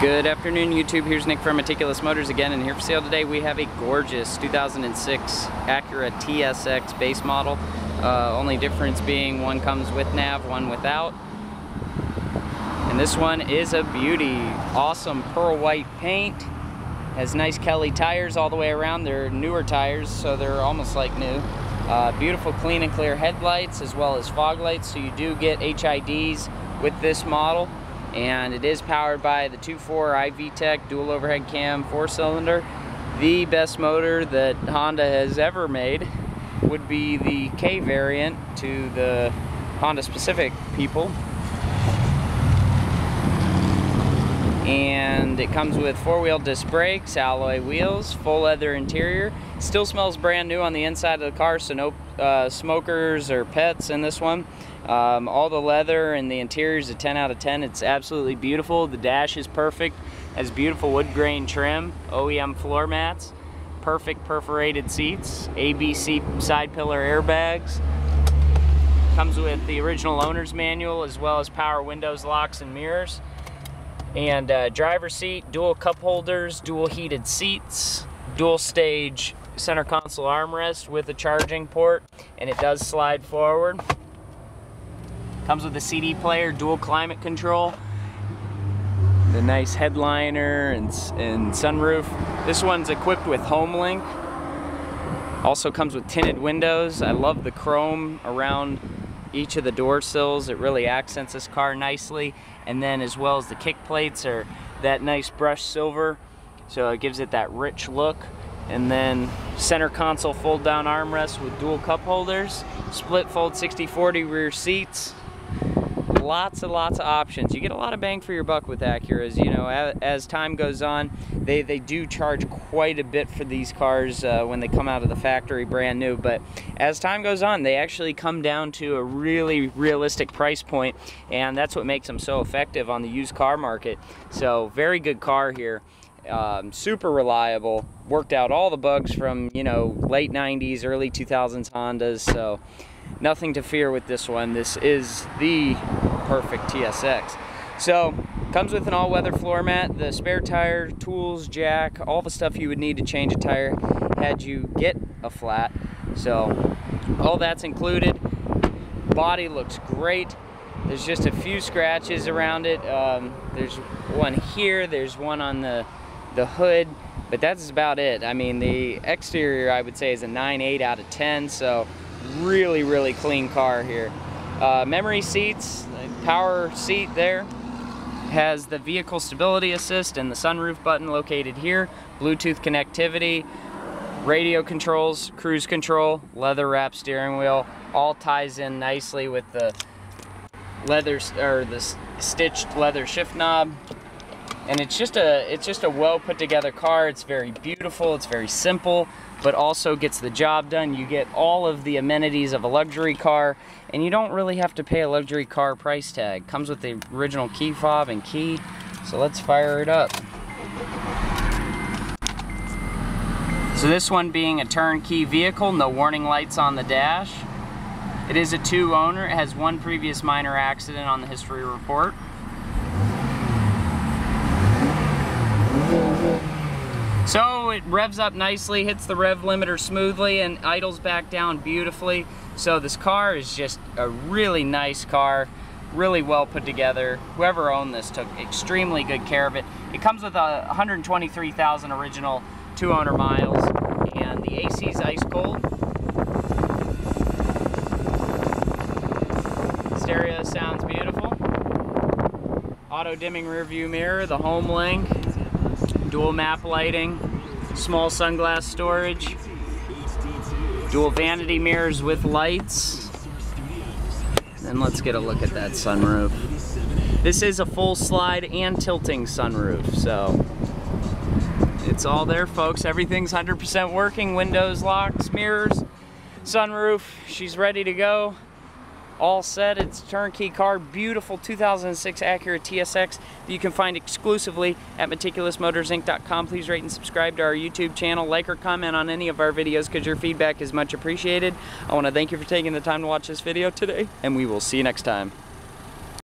Good afternoon YouTube, here's Nick from Meticulous Motors again and here for sale today we have a gorgeous 2006 Acura TSX base model. Uh, only difference being one comes with nav, one without. And this one is a beauty. Awesome pearl white paint. Has nice Kelly tires all the way around. They're newer tires so they're almost like new. Uh, beautiful clean and clear headlights as well as fog lights so you do get HIDs with this model and it is powered by the 2.4 iVTEC dual overhead cam four cylinder. The best motor that Honda has ever made would be the K variant to the Honda specific people. And it comes with four-wheel disc brakes, alloy wheels, full leather interior. Still smells brand new on the inside of the car, so no uh, smokers or pets in this one. Um, all the leather and the interior is a 10 out of 10. It's absolutely beautiful. The dash is perfect. Has beautiful wood grain trim, OEM floor mats, perfect perforated seats, ABC side pillar airbags. Comes with the original owner's manual as well as power windows, locks, and mirrors. And uh, driver seat, dual cup holders, dual heated seats, dual stage center console armrest with a charging port, and it does slide forward. Comes with a CD player, dual climate control, the nice headliner and, and sunroof. This one's equipped with HomeLink. Also comes with tinted windows. I love the chrome around each of the door sills. It really accents this car nicely. And then as well as the kick plates are that nice brushed silver. So it gives it that rich look. And then center console fold down armrest with dual cup holders. Split fold 60-40 rear seats lots and lots of options. You get a lot of bang for your buck with Acuras. You know, as, as time goes on, they, they do charge quite a bit for these cars uh, when they come out of the factory brand new. But as time goes on, they actually come down to a really realistic price point, and that's what makes them so effective on the used car market. So very good car here. Um, super reliable worked out all the bugs from you know late 90s early 2000s hondas so nothing to fear with this one this is the perfect TSX. So, comes with an all-weather floor mat, the spare tire, tools, jack, all the stuff you would need to change a tire had you get a flat. So, all that's included. Body looks great. There's just a few scratches around it. Um, there's one here, there's one on the, the hood, but that's about it. I mean, the exterior I would say is a 9-8 out of 10, so really, really clean car here. Uh, memory seats, power seat there has the vehicle stability assist and the sunroof button located here, Bluetooth connectivity, radio controls, cruise control, leather wrap steering wheel, all ties in nicely with the leather or the stitched leather shift knob. And it's just a it's just a well put together car. It's very beautiful, it's very simple but also gets the job done. You get all of the amenities of a luxury car, and you don't really have to pay a luxury car price tag. Comes with the original key fob and key, so let's fire it up. So this one being a turnkey vehicle, no warning lights on the dash. It is a two owner, it has one previous minor accident on the history report. So it revs up nicely, hits the rev limiter smoothly, and idles back down beautifully. So this car is just a really nice car, really well put together. Whoever owned this took extremely good care of it. It comes with a 123,000 original two owner miles, and the AC is ice cold. Stereo sounds beautiful. Auto dimming rear view mirror, the HomeLink, dual map lighting, small sunglass storage, dual vanity mirrors with lights. And let's get a look at that sunroof. This is a full slide and tilting sunroof, so it's all there folks. Everything's 100% working, windows, locks, mirrors, sunroof. She's ready to go all set. It's turnkey car, beautiful 2006 Acura TSX that you can find exclusively at meticulousmotorsinc.com. Please rate and subscribe to our YouTube channel. Like or comment on any of our videos because your feedback is much appreciated. I want to thank you for taking the time to watch this video today, and we will see you next time.